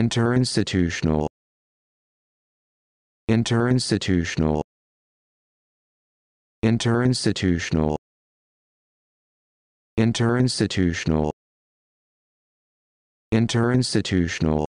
interinstitutional. Interinstitutional. Interinstitutional. Interinstitutional. Interinstitutional.